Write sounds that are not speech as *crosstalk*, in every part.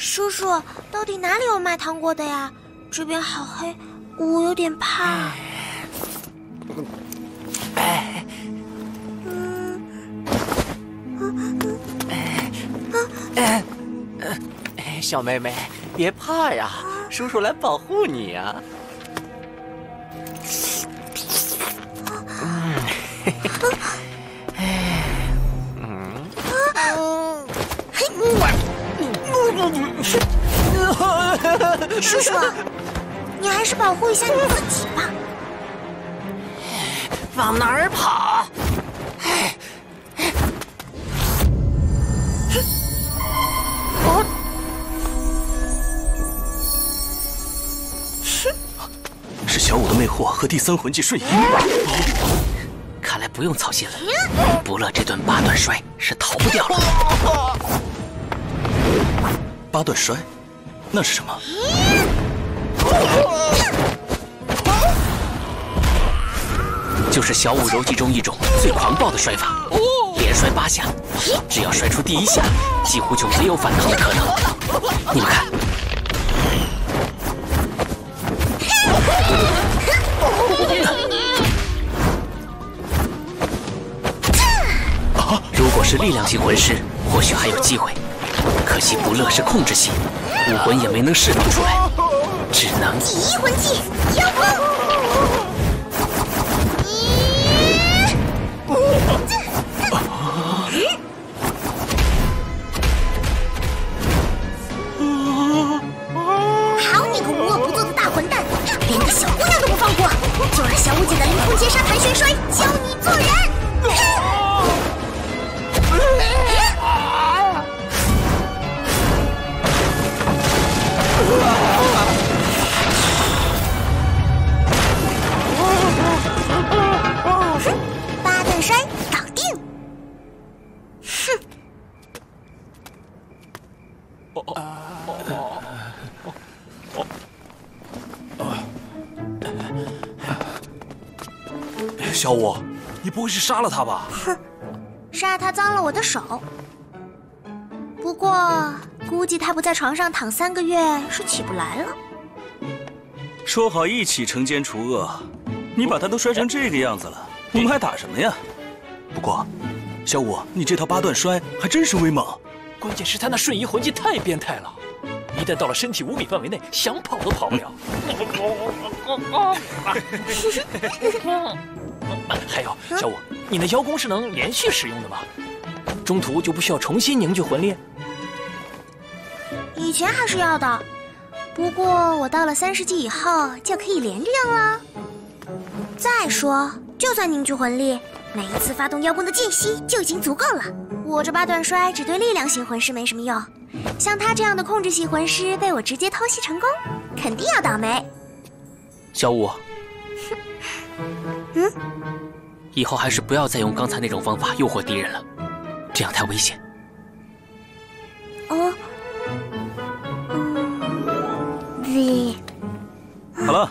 叔叔，到底哪里有卖糖果的呀？这边好黑，我有点怕。哎，嗯，哎，哎，小妹妹，别怕呀，叔叔来保护你呀。嗯，嘿嘿，叔叔，你还是保护一下你自己吧。往哪儿跑？是小五的魅惑和第三魂技瞬移。看来不用操心了，不乐这顿八段摔是逃不掉了。八段摔，那是什么？就是小五柔技中一种最狂暴的摔法，连摔八下，只要摔出第一下，几乎就没有反抗的可能。你们看，啊如果是力量型魂师，或许还有机会。可惜不乐是控制系，武魂也没能释放出来，只能第一魂技妖风。好 *laughs* 小五，你不会是杀了他吧？哼，杀他脏了我的手。不过估计他不在床上躺三个月是起不来了。说好一起惩奸除恶，你把他都摔成这个样子了，我们还打什么呀？不过，小五，你这套八段摔还真是威猛。关键是他那瞬移魂技太变态了，一旦到了身体五米范围内，想跑都跑不了。还有，小五，你那妖功是能连续使用的吗？中途就不需要重新凝聚魂力？以前还是要的，不过我到了三十级以后就可以连着用了。再说，就算凝聚魂力，每一次发动妖功的间隙就已经足够了。我这八段摔只对力量型魂师没什么用，像他这样的控制系魂师被我直接偷袭成功，肯定要倒霉。小五，*laughs* 嗯，以后还是不要再用刚才那种方法诱惑敌人了，这样太危险。哦，嗯，Z。好了，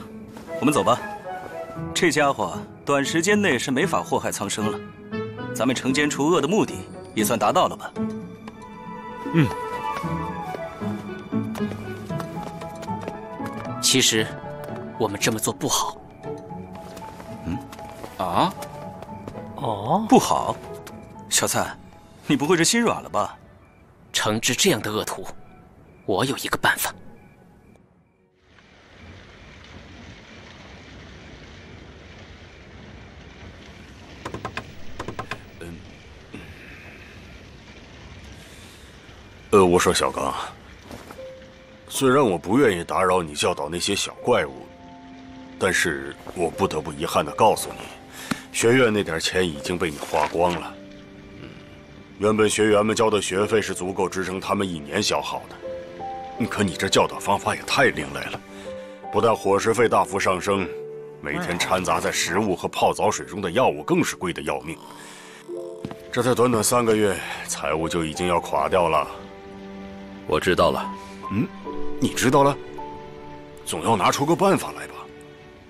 我们走吧。这家伙短时间内是没法祸害苍生了，咱们惩奸除恶的目的也算达到了吧？嗯。其实，我们这么做不好。嗯？啊？哦？不好？小蔡，你不会是心软了吧？惩治这样的恶徒，我有一个办法。呃，我说小刚，虽然我不愿意打扰你教导那些小怪物，但是我不得不遗憾的告诉你，学院那点钱已经被你花光了。嗯，原本学员们交的学费是足够支撑他们一年消耗的，可你这教导方法也太另类了，不但伙食费大幅上升，每天掺杂在食物和泡澡水中的药物更是贵得要命。这才短短三个月，财务就已经要垮掉了。我知道了。嗯，你知道了？总要拿出个办法来吧。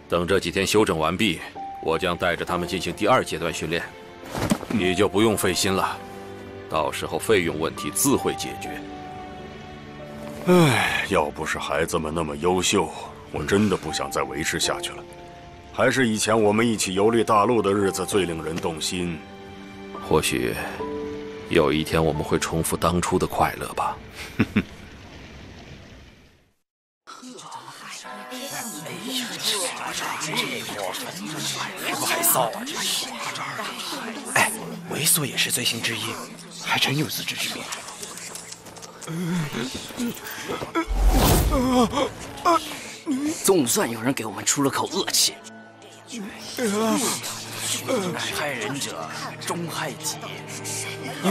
等这几天休整完毕，我将带着他们进行第二阶段训练，你就不用费心了。到时候费用问题自会解决。唉，要不是孩子们那么优秀，我真的不想再维持下去了。还是以前我们一起游历大陆的日子最令人动心。或许有一天我们会重复当初的快乐吧。太骚了，这是！哎，猥琐也是罪行之一，还真有自知之明。总算有人给我们出了口恶气。*laughs* 害人者终害己。不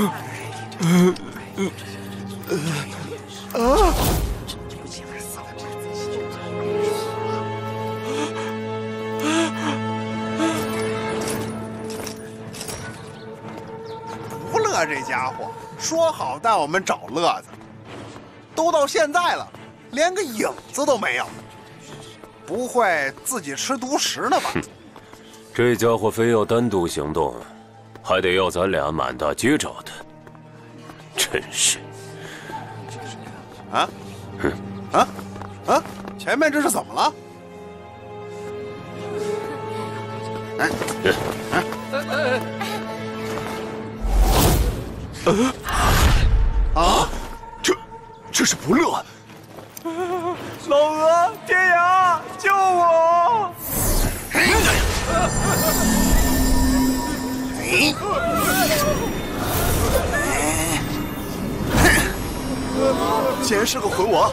乐这家伙说好带我们找乐子，都到现在了，连个影子都没有。不会自己吃独食呢吧？这家伙非要单独行动，还得要咱俩满大街找他，真是。啊？啊？啊？前面这是怎么了？哎哎哎！啊！这这是不乐。老鹅，天涯，竟然是个魂王！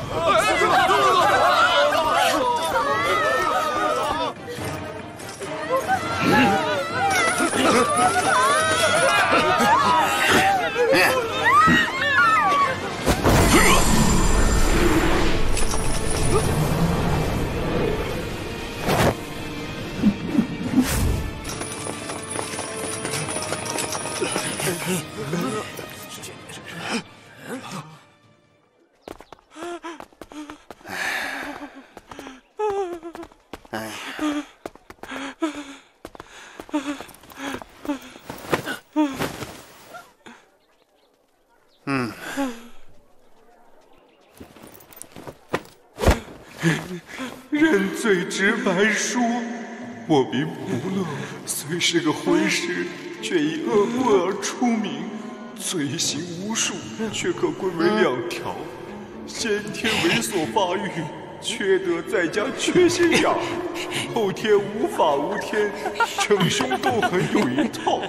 认罪直白书，我名不乐，虽是个魂师，却以恶棍而出名，罪行无数，却可归为两条：先天猥琐发育，缺德在家缺心眼；后天无法无天，逞凶斗狠有一套。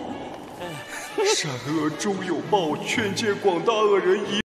善恶终有报，劝诫广大恶人一。